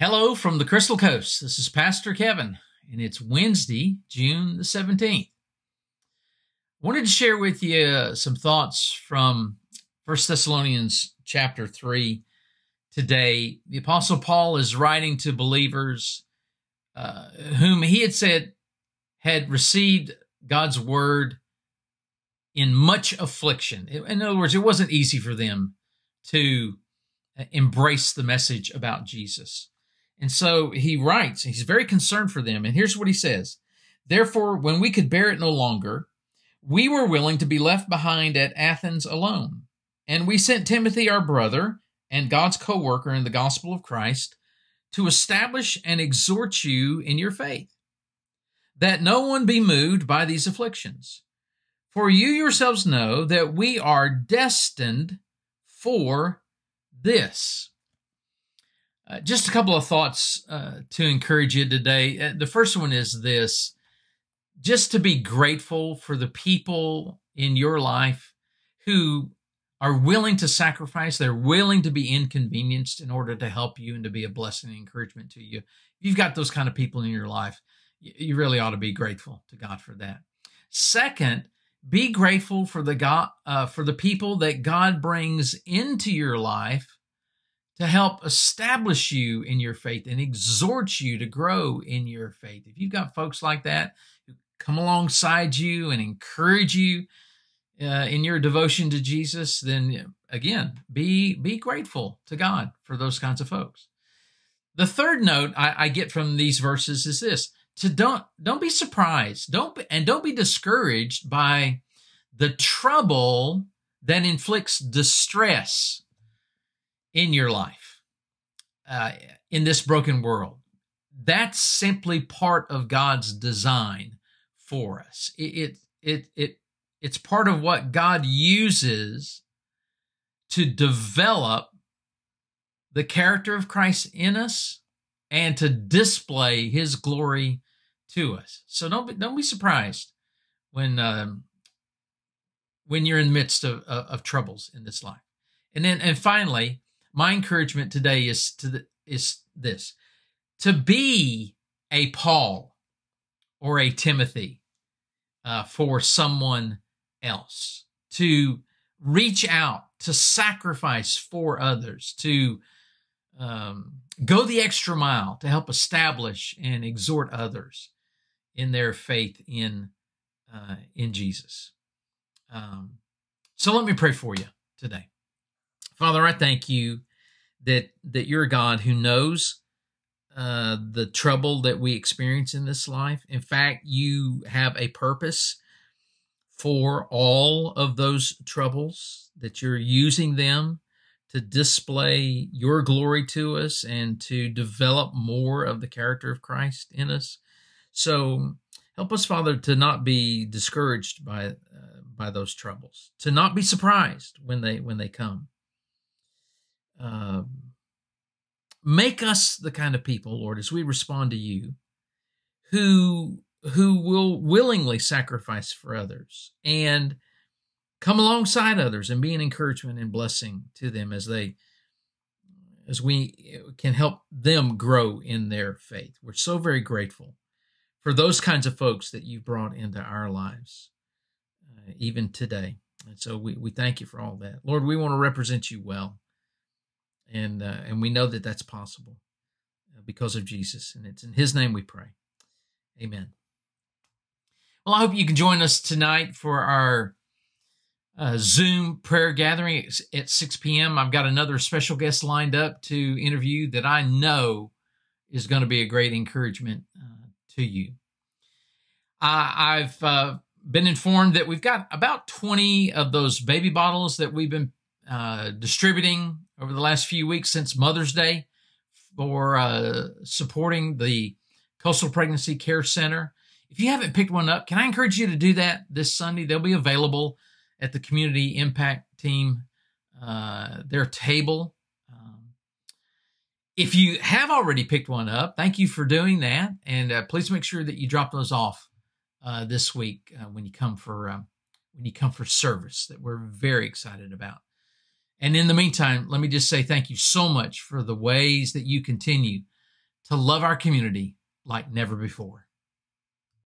Hello from the Crystal Coast. This is Pastor Kevin, and it's Wednesday, June the 17th. I wanted to share with you some thoughts from First Thessalonians chapter 3 today. The Apostle Paul is writing to believers uh, whom he had said had received God's word in much affliction. In other words, it wasn't easy for them to embrace the message about Jesus. And so he writes, he's very concerned for them. And here's what he says Therefore, when we could bear it no longer, we were willing to be left behind at Athens alone. And we sent Timothy, our brother, and God's co worker in the gospel of Christ, to establish and exhort you in your faith, that no one be moved by these afflictions. For you yourselves know that we are destined for this. Uh, just a couple of thoughts uh, to encourage you today. Uh, the first one is this just to be grateful for the people in your life who are willing to sacrifice, they're willing to be inconvenienced in order to help you and to be a blessing and encouragement to you. If you've got those kind of people in your life, you really ought to be grateful to God for that. Second, be grateful for the God uh, for the people that God brings into your life to help establish you in your faith and exhort you to grow in your faith. If you've got folks like that who come alongside you and encourage you uh, in your devotion to Jesus, then again, be be grateful to God for those kinds of folks. The third note I, I get from these verses is this: to don't don't be surprised, don't and don't be discouraged by the trouble that inflicts distress in your life, uh, in this broken world. That's simply part of God's design for us. It, it, it, it it's part of what God uses to develop the character of Christ in us and to display his glory to us. So don't be, don't be surprised when um, when you're in the midst of, of, of troubles in this life. And then and finally, my encouragement today is to the, is this to be a Paul or a Timothy uh, for someone else, to reach out, to sacrifice for others, to um, go the extra mile to help establish and exhort others in their faith in uh, in Jesus. Um, so let me pray for you today. Father, I thank you that that you're a God who knows uh, the trouble that we experience in this life. In fact, you have a purpose for all of those troubles, that you're using them to display your glory to us and to develop more of the character of Christ in us. So help us, Father, to not be discouraged by uh, by those troubles, to not be surprised when they when they come. Um, make us the kind of people, Lord, as we respond to you, who who will willingly sacrifice for others and come alongside others and be an encouragement and blessing to them as they as we can help them grow in their faith. We're so very grateful for those kinds of folks that you've brought into our lives, uh, even today. And so we, we thank you for all that. Lord, we want to represent you well. And, uh, and we know that that's possible uh, because of Jesus. And it's in his name we pray. Amen. Well, I hope you can join us tonight for our uh, Zoom prayer gathering at 6 p.m. I've got another special guest lined up to interview that I know is going to be a great encouragement uh, to you. I've uh, been informed that we've got about 20 of those baby bottles that we've been uh, distributing over the last few weeks since Mother's Day for uh, supporting the Coastal Pregnancy Care Center. If you haven't picked one up, can I encourage you to do that this Sunday? They'll be available at the Community Impact Team, uh, their table. Um, if you have already picked one up, thank you for doing that. And uh, please make sure that you drop those off uh, this week uh, when you come for um, when you come for service that we're very excited about. And in the meantime, let me just say thank you so much for the ways that you continue to love our community like never before.